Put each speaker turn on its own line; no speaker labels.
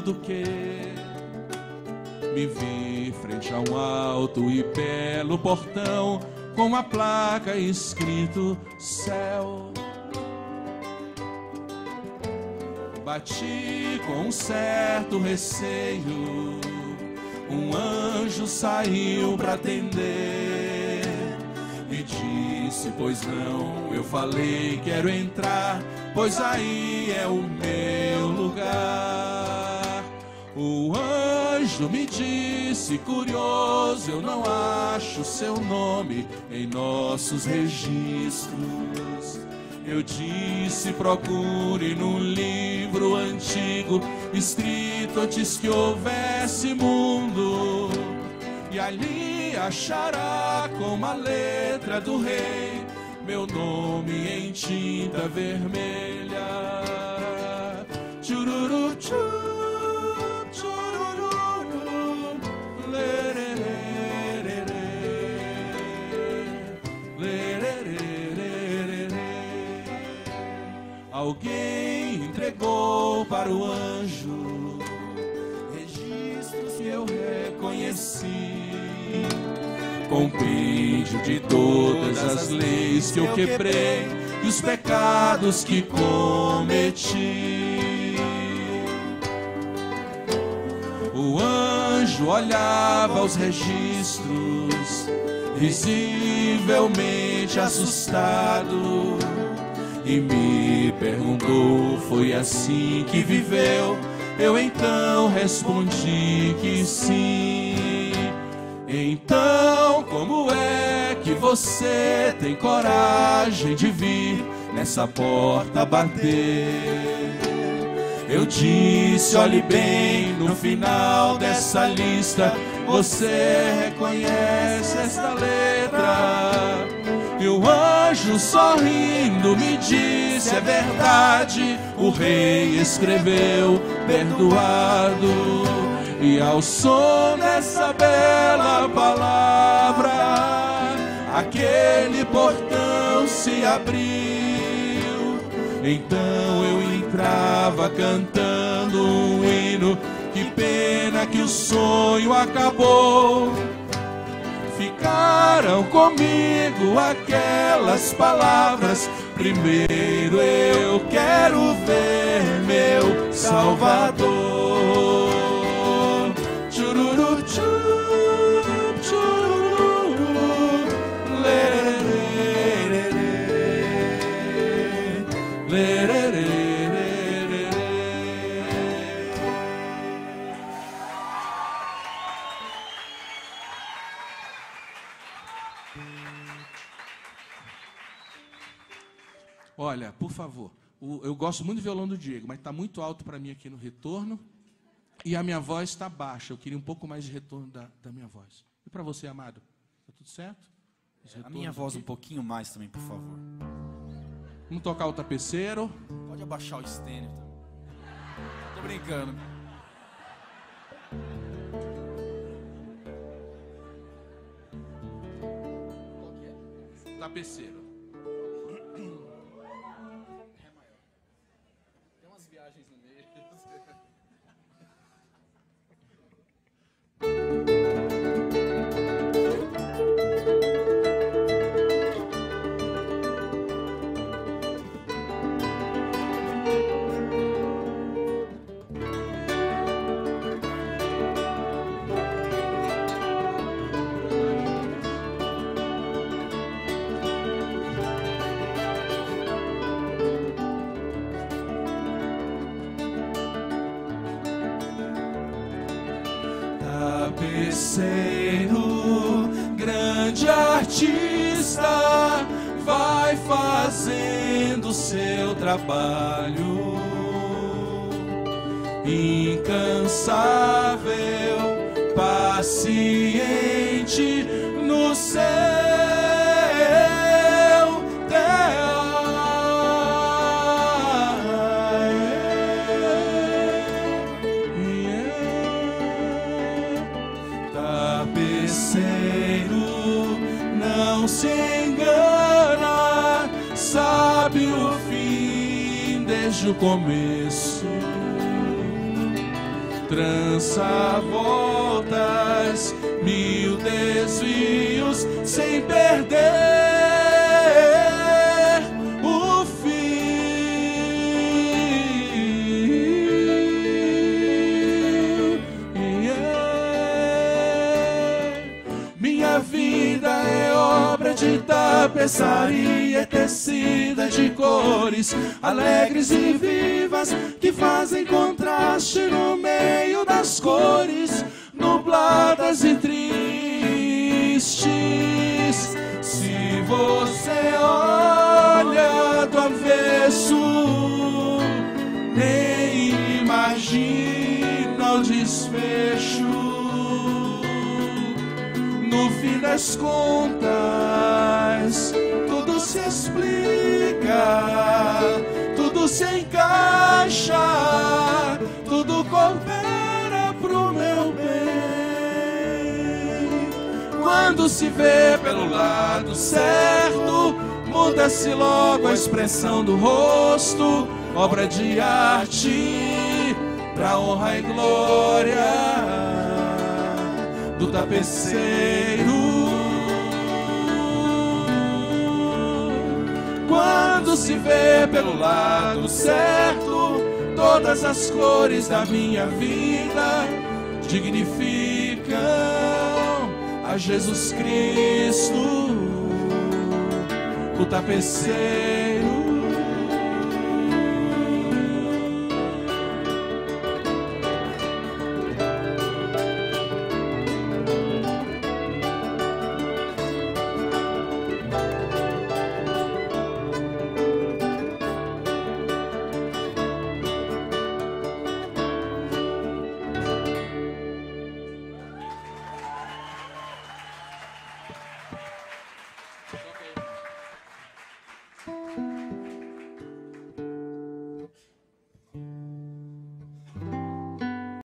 muito do que me vi frente a um alto e belo portão com a placa escrito céu. Bati com um certo receio, um anjo saiu para atender e disse: Pois não, eu falei, quero entrar, pois aí é o meu lugar. Anjo me disse, curioso, eu não acho seu nome em nossos registros. Eu disse, procure num livro antigo, escrito antes que houvesse mundo. E ali achará com a letra do rei meu nome em tinta vermelha. Chururu, churu, Alguém entregou para o anjo registros que eu reconheci. Compêndio de todas as leis que eu quebrei e os pecados que cometi. O anjo olhava os registros, visivelmente assustado, e me perguntou: foi assim que viveu? Eu então respondi que sim. Então, como é que você tem coragem de vir nessa porta bater? Eu disse, olhe bem, no final dessa lista, você reconhece esta letra. O anjo sorrindo me disse: É verdade, o rei escreveu, perdoado. E ao som dessa bela palavra, aquele portão se abriu. Então eu entrava cantando um hino. Que pena que o sonho acabou. Ficaram comigo aquelas palavras. Primeiro eu quero ver meu Salvador. Chururu, churu, chururu, lererererê, lererererê. Olha, por favor, o- eu gosto muito do violão do Diego, mas está muito alto para mim aqui no retorno. E a minha voz está baixa. Eu queria um pouco mais de retorno da, da minha voz. E para você, amado? Está tudo certo? Os
A minha voz um
aqui?
pouquinho mais também, por favor.
Vamos tocar o tapeceiro.
Pode abaixar o estênio também. Tô brincando.
Tapeceiro. Tapeceiro, grande artista, vai fazendo seu trabalho. Incansável, paciente no seu não se engana, sabe o fim desde o começo. trança voltas, mil desvios sem perder obra de tapeçaria tecida de cores alegres e vivas que fazem contraste no meio das cores nubladas e tristes. Fim das contas, tudo se explica, tudo se encaixa, tudo coopera pro meu bem. Quando se vê pelo lado certo, muda-se logo a expressão do rosto, obra de arte, pra honra e glória do tapeceiro. Quando se vê pelo lado certo, todas as cores da minha vida dignificam a Jesus Cristo, o tapeceiro.